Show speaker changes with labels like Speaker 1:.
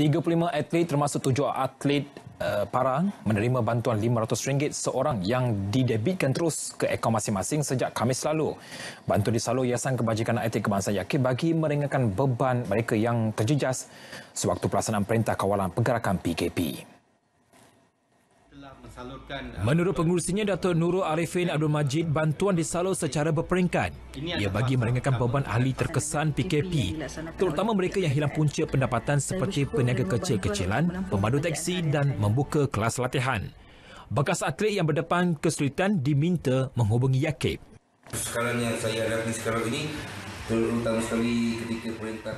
Speaker 1: 35 atlet termasuk tujuh atlet uh, parang menerima bantuan RM500 seorang yang didebitkan terus ke akaun masing-masing sejak Khamis lalu. Bantuan disalur Yayasan Kebajikan Atlet Kebangsaan Yakib bagi meringankan beban mereka yang terjejas sewaktu pelaksanaan Perintah Kawalan Pergerakan PKP. Menurut pengurusinya Datuk Nurul Arifin Abdul Majid, bantuan disalur secara berperingkat. Ia bagi meringankan beban ahli terkesan PKP, terutama mereka yang hilang punca pendapatan seperti peniaga kecil-kecilan, pemandu teksi dan membuka kelas latihan. Bekas atlet yang berdepan kesulitan diminta menghubungi Yakib.
Speaker 2: Sekarang yang saya hadapi sekarang ini, terutama sekali ketika perintah